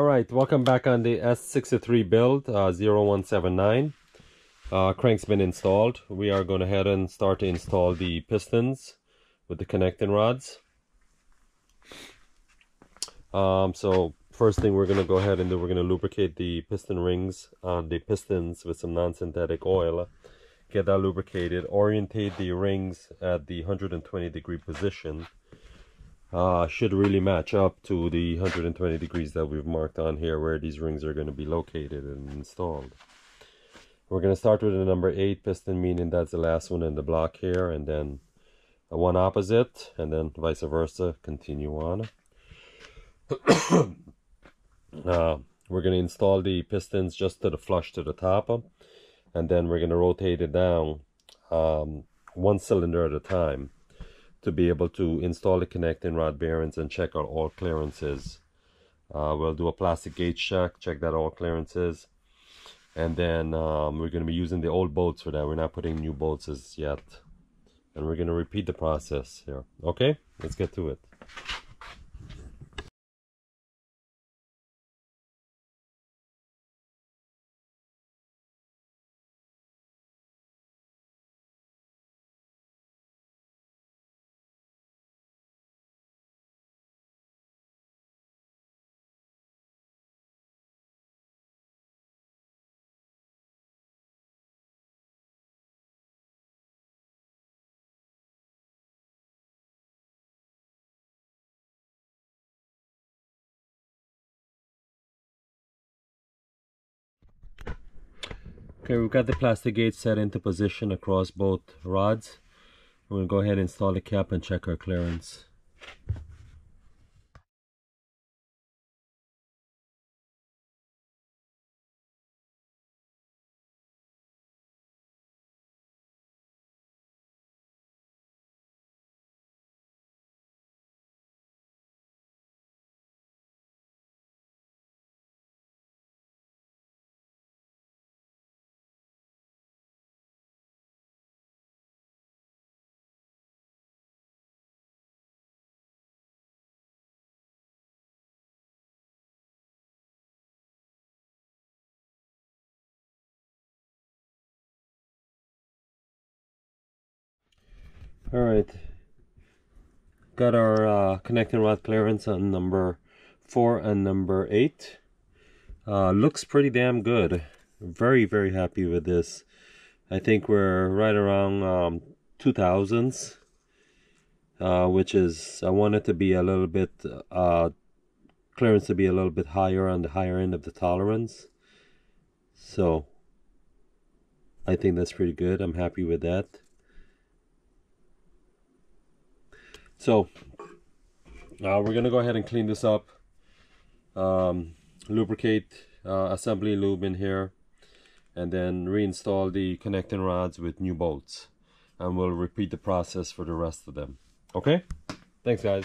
right, welcome back on the S63 build uh, 0179. Uh, crank's been installed. We are going ahead and start to install the pistons with the connecting rods. Um, so first thing we're going to go ahead and do, we're going to lubricate the piston rings on the pistons with some non-synthetic oil. Get that lubricated, orientate the rings at the 120 degree position uh, should really match up to the 120 degrees that we've marked on here where these rings are going to be located and installed. We're going to start with the number 8 piston, meaning that's the last one in the block here, and then one opposite, and then vice versa, continue on. uh, we're going to install the pistons just to the flush to the top, and then we're going to rotate it down um, one cylinder at a time to be able to install the connecting rod bearings and check out all clearances. Uh, we'll do a plastic gauge check, check that all clearances. And then um, we're going to be using the old bolts for that. We're not putting new bolts as yet. And we're going to repeat the process here. Okay, let's get to it. Okay, we've got the plastic gauge set into position across both rods. We're going to go ahead and install the cap and check our clearance. All right. Got our uh, connecting rod clearance on number four and number eight. Uh, looks pretty damn good. Very very happy with this. I think we're right around um, 2000s uh, which is I want it to be a little bit uh, clearance to be a little bit higher on the higher end of the tolerance. So I think that's pretty good. I'm happy with that So uh, we're gonna go ahead and clean this up. Um, lubricate uh, assembly lube in here and then reinstall the connecting rods with new bolts and we'll repeat the process for the rest of them. Okay? Thanks guys